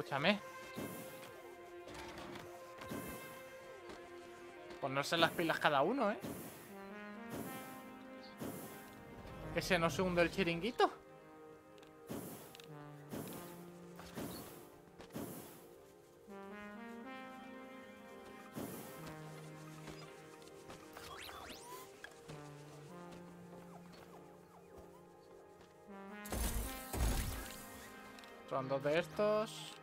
Escúchame. Ponerse las pilas cada uno, ¿eh? Que se nos hunde el chiringuito. Son dos de estos.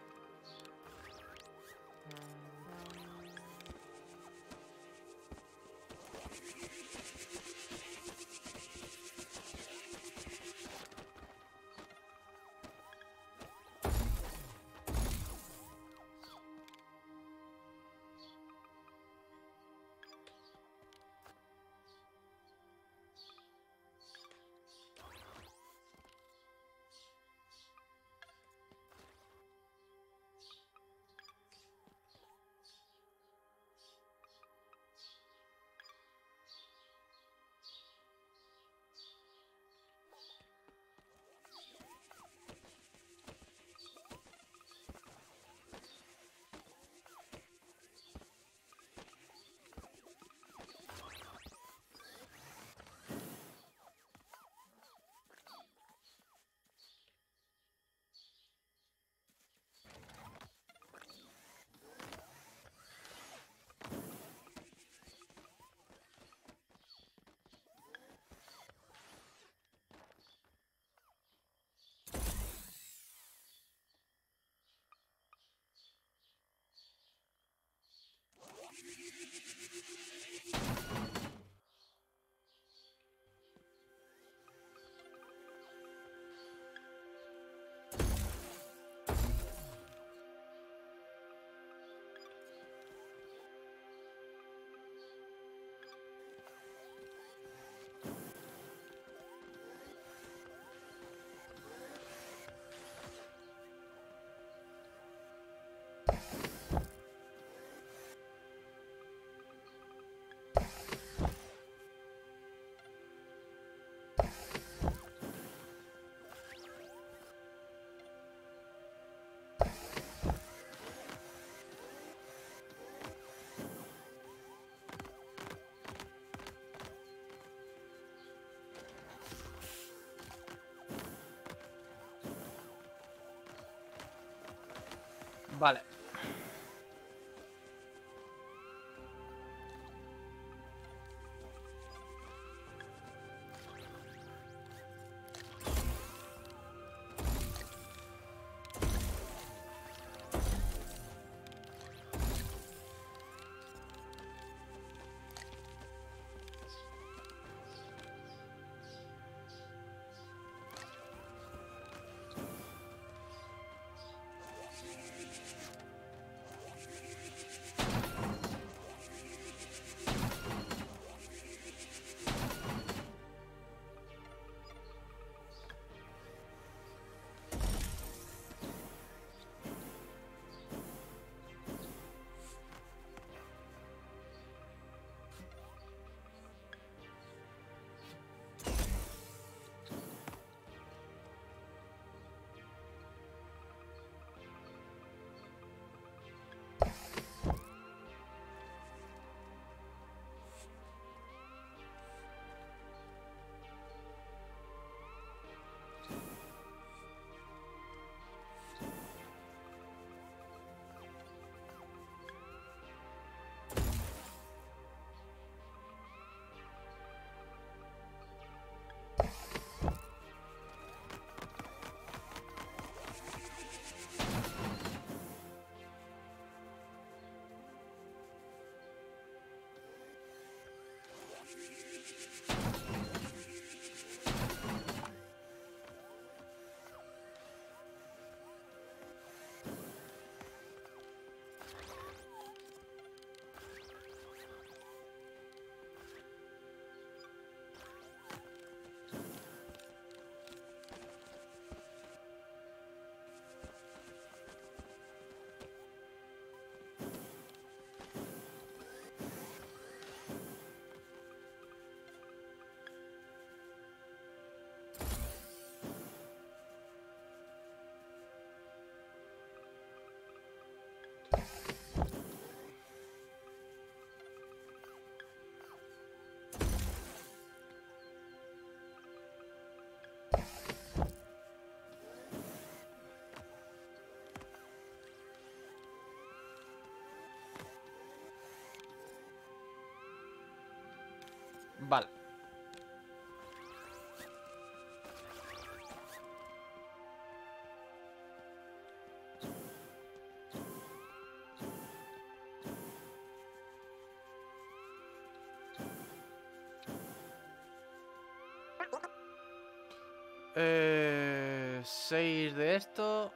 Vale. あ! Vale. Eh, seis de esto.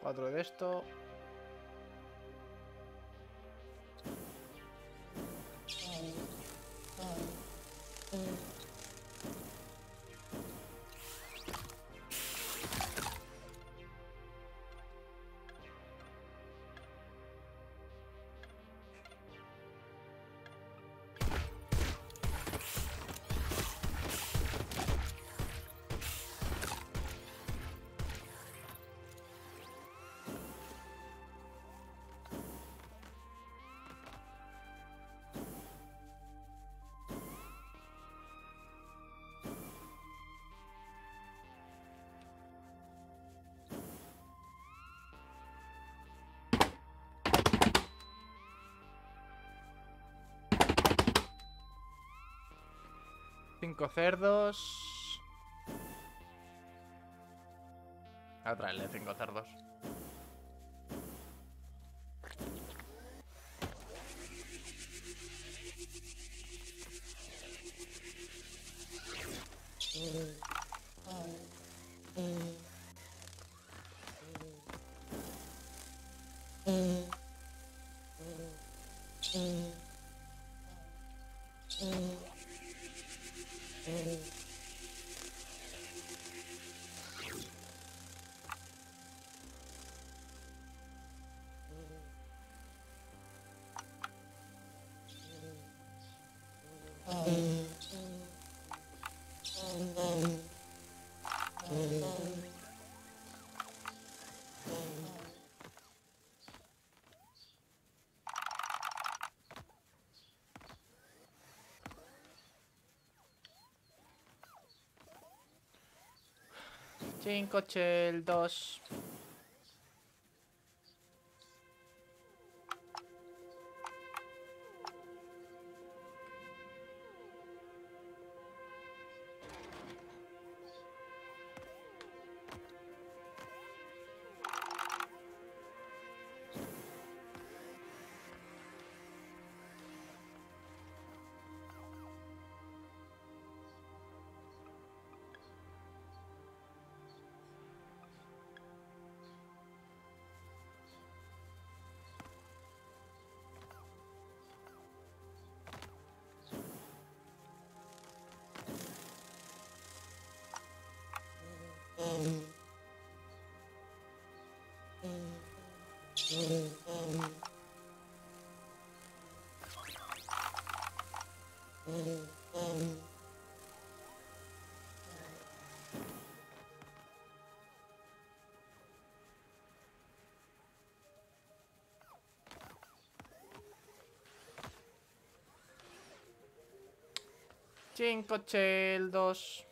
Cuatro de esto. Cinco cerdos. A traerle cinco cerdos. and Cinco cheldos. Cinco cheldos.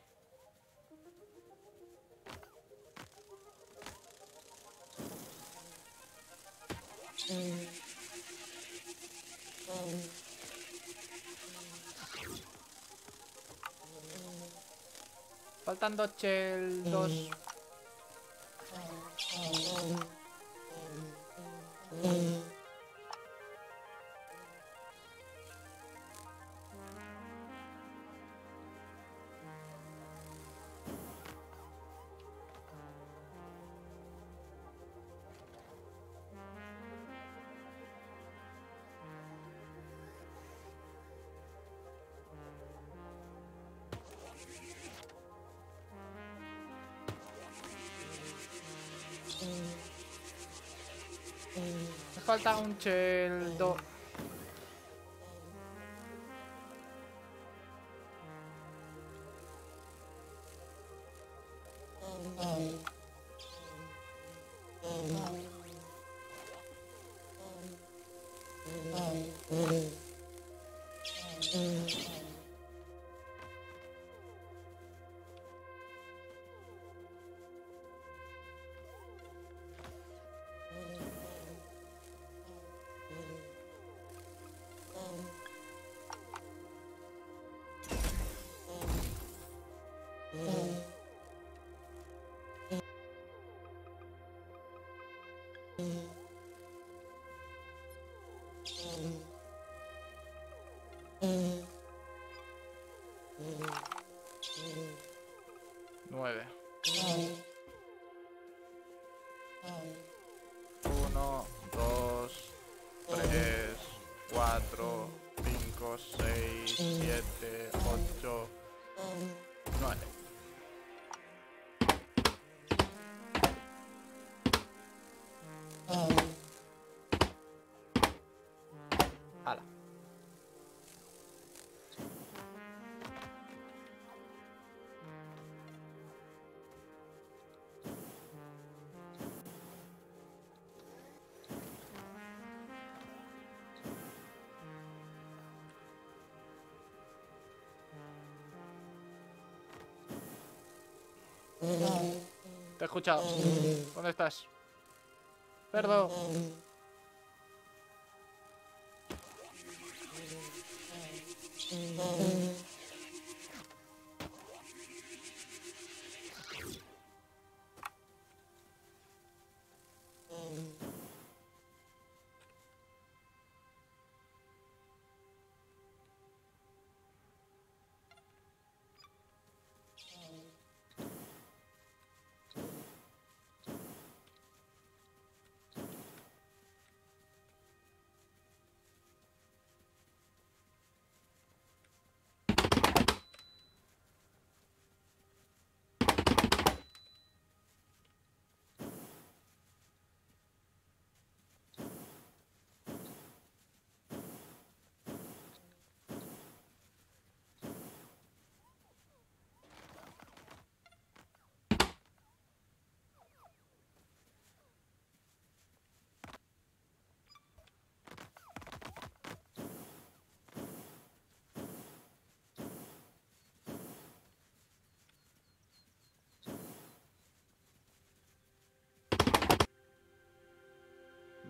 Faltan dos cheldos. Me falta un cheldo. Nueve. Uno, dos, tres, cuatro, cinco, seis, siete, ocho, nueve. Te he escuchado. ¿Dónde estás? Perdón.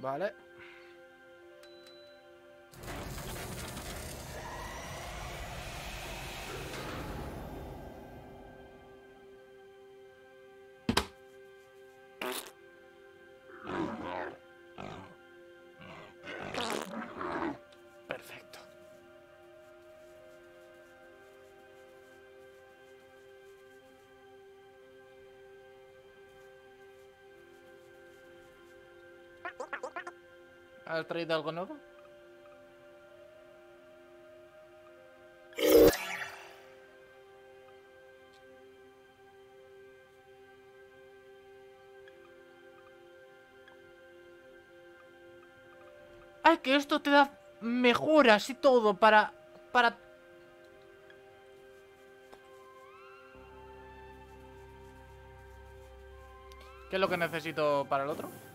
Vale. ¿Has traído algo nuevo? ¡Ay, que esto te da mejoras y todo para... para... ¿Qué es lo que necesito para el otro?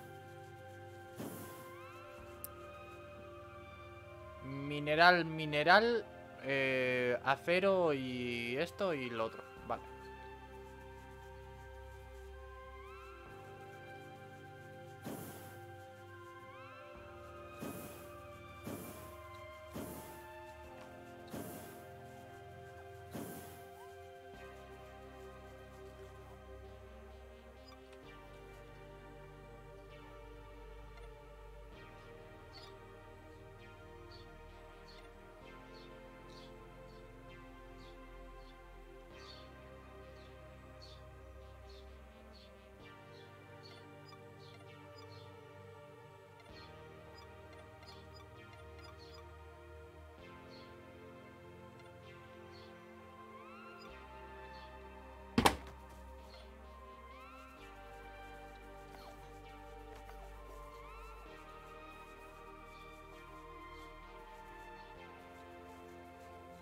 Mineral, mineral, eh, acero y esto y lo otro.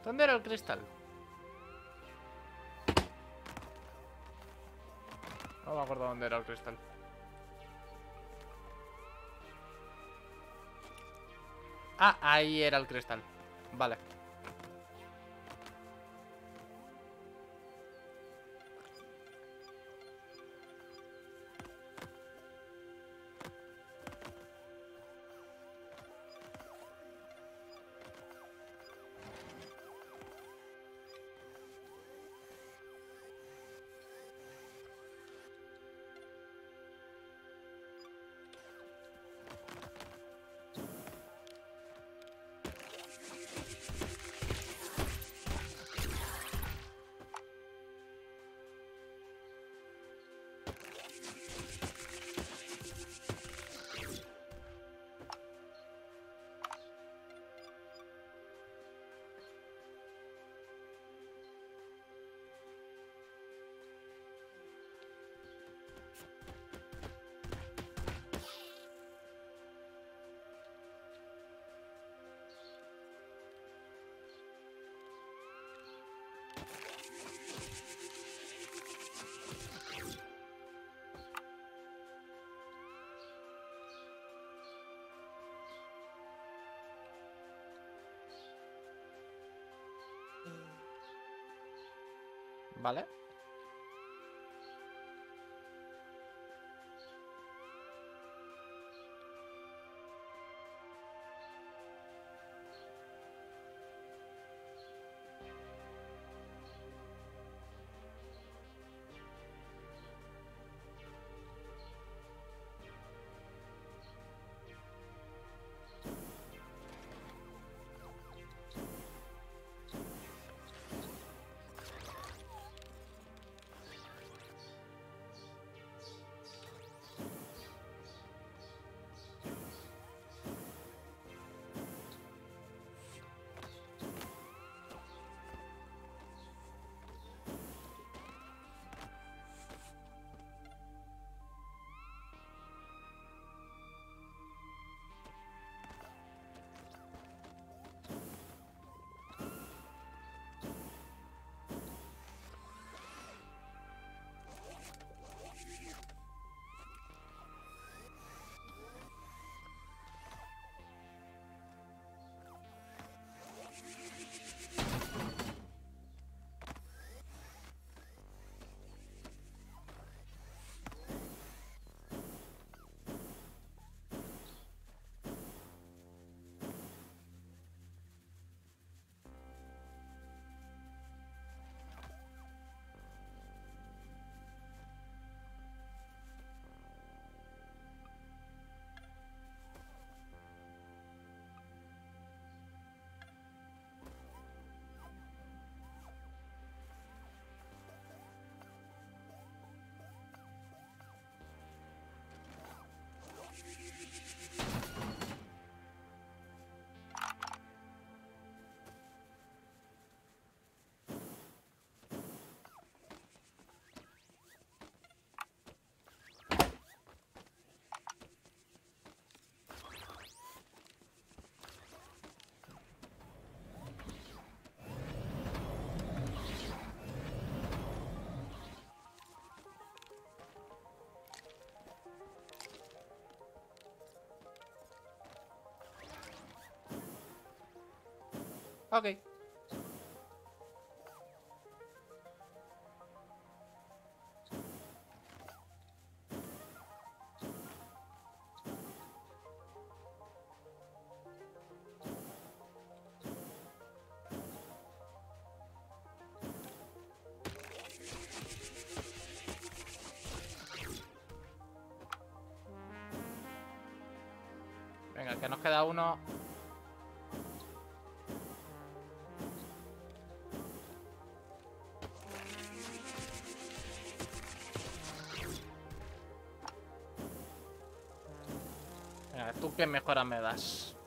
¿Dónde era el cristal? No me acuerdo dónde era el cristal. Ah, ahí era el cristal. ¿Vale? Ok. Venga, que nos queda uno qué mejora me das?